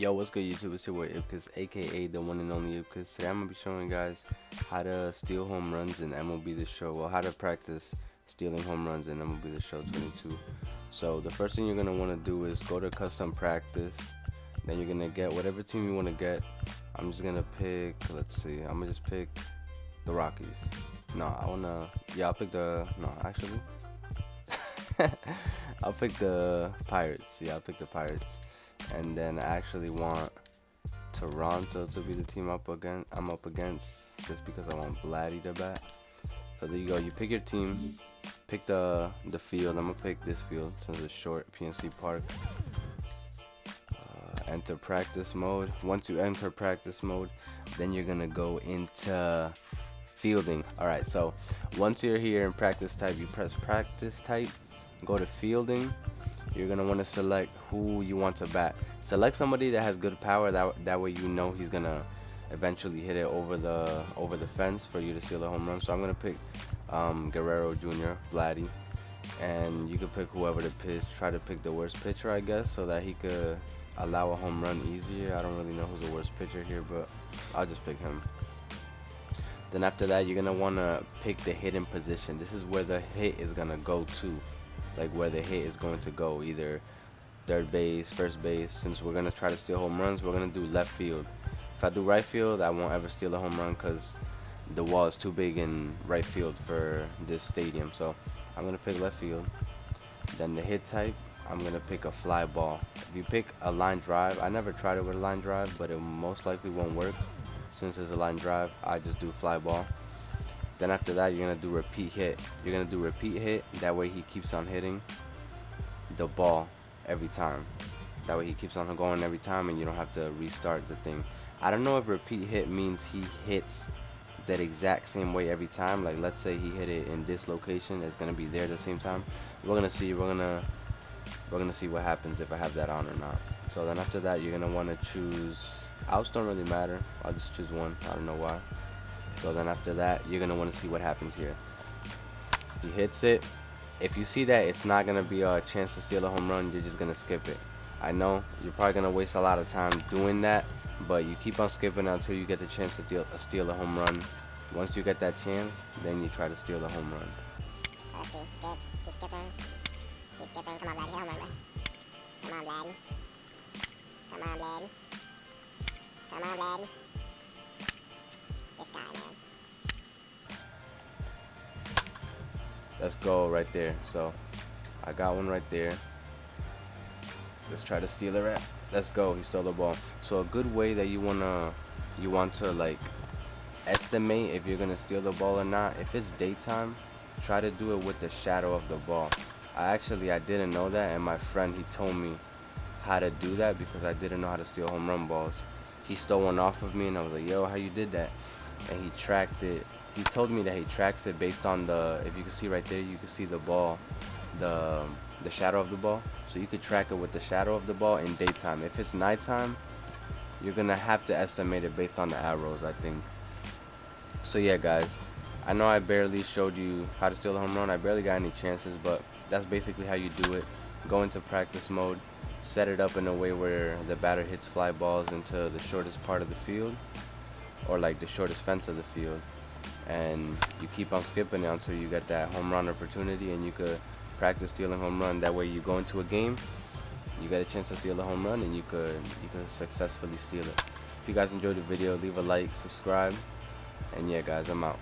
Yo, what's good YouTube? It's here with Ipkiss, aka the one and only Ipkiss. Today I'm gonna be showing you guys how to steal home runs in MLB The Show. Well, how to practice stealing home runs in MLB The Show 22. So the first thing you're gonna want to do is go to custom practice. Then you're gonna get whatever team you want to get. I'm just gonna pick. Let's see. I'm gonna just pick the Rockies. No, I wanna. Yeah, I'll pick the. No, actually. I'll pick the Pirates. Yeah, I'll pick the Pirates and then I actually want Toronto to be the team up against I'm up against just because I want Vladdy to bat. So there you go. You pick your team, pick the the field. I'm gonna pick this field since it's short. PNC Park. Uh, enter practice mode. Once you enter practice mode, then you're gonna go into fielding. All right. So once you're here in practice type, you press practice type. Go to fielding you're gonna want to select who you want to bat. Select somebody that has good power. That that way you know he's gonna eventually hit it over the over the fence for you to steal the home run. So I'm gonna pick um, Guerrero Jr. Vladdy, and you could pick whoever to pitch. Try to pick the worst pitcher, I guess, so that he could allow a home run easier. I don't really know who's the worst pitcher here, but I'll just pick him. Then after that, you're gonna wanna pick the hidden position. This is where the hit is gonna go to like where the hit is going to go, either third base, first base. Since we're gonna try to steal home runs, we're gonna do left field. If I do right field, I won't ever steal a home run because the wall is too big in right field for this stadium. So I'm gonna pick left field. Then the hit type, I'm gonna pick a fly ball. If you pick a line drive, I never tried it with a line drive, but it most likely won't work. Since it's a line drive, I just do fly ball. Then after that, you're gonna do repeat hit. You're gonna do repeat hit. That way he keeps on hitting the ball every time. That way he keeps on going every time, and you don't have to restart the thing. I don't know if repeat hit means he hits that exact same way every time. Like let's say he hit it in this location, it's gonna be there at the same time. We're gonna see. We're gonna we're gonna see what happens if I have that on or not. So then after that, you're gonna want to choose. Outs don't really matter. I'll just choose one. I don't know why. So then after that, you're going to want to see what happens here. He hits it. If you see that it's not going to be a chance to steal a home run, you're just going to skip it. I know you're probably going to waste a lot of time doing that, but you keep on skipping until you get the chance to steal, steal a home run. Once you get that chance, then you try to steal the home run. Skip, skipping, come on home run. Come on Vladdy. Let's go right there. So I got one right there. Let's try to steal it right. Let's go. He stole the ball. So a good way that you wanna you want to like estimate if you're gonna steal the ball or not. If it's daytime, try to do it with the shadow of the ball. I actually I didn't know that, and my friend he told me how to do that because I didn't know how to steal home run balls. He stole one off of me, and I was like, "Yo, how you did that?" And he tracked it. He told me that he tracks it based on the if you can see right there you can see the ball the the shadow of the ball. So you could track it with the shadow of the ball in daytime. If it's nighttime you're gonna have to estimate it based on the arrows I think. So yeah guys I know I barely showed you how to steal the home run. I barely got any chances but that's basically how you do it. Go into practice mode set it up in a way where the batter hits fly balls into the shortest part of the field or like the shortest fence of the field. And you keep on skipping it until you get that home run opportunity and you could practice stealing home run. That way you go into a game you get a chance to steal a home run and you could you could successfully steal it. If you guys enjoyed the video leave a like subscribe and yeah guys I'm out